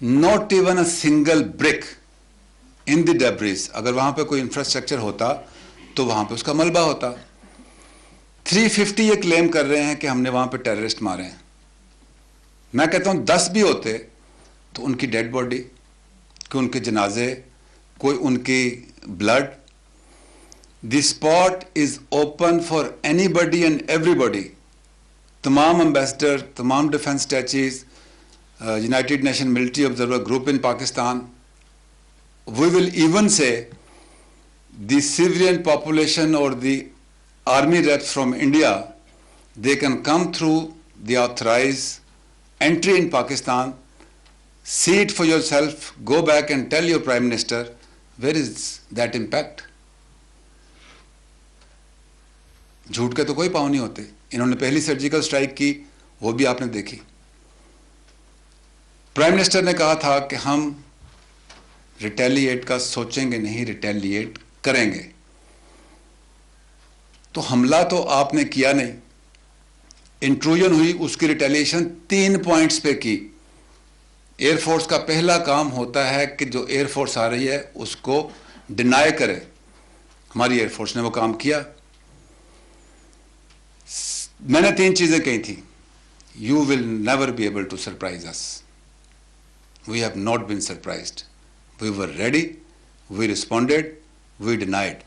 Not even a single brick in the debris अगर वहाँ पे कोई इंफ्रास्ट्रक्चर होता तो वहाँ पे उसका मलबा होता। 350 ये क्लेम कर रहे हैं कि हमने वहाँ पे टेररिस्ट मारे हैं। मैं कहता हूँ 10 भी होते तो उनकी डेड बॉडी कि उनके जनाजे, कोई उनकी blood the spot is open for anybody and everybody तमाम एम्बेसडर तमाम defence attaches United Nation military observer group in Pakistan we will even see दिवियन population और the army reps from India they can come through the authorise entry in Pakistan see it for yourself go back and tell your prime minister where is that impact झूठ के तो कोई पाव नहीं होते। इन्होंने पहली surgical strike की, वो भी आपने देखी। प्राइम मिनिस्टर ने कहा था कि हम रिटेलिएट का सोचेंगे नहीं रिटेलिएट करेंगे। तो हमला तो आपने किया नहीं। इंट्रूजन हुई, उसकी रिटेलिएशन तीन पॉइंट्स पे की। एयरफोर्स का पहला काम होता है कि जो एयरफोर्स आ रही है, उसको डिनाई करे। हमारी एयरफोर्स ने वो काम किया। मैंने तीन चीज़ें कही थी। You will never be able to surprise us We have not been surprised. We were ready, we responded, we denied.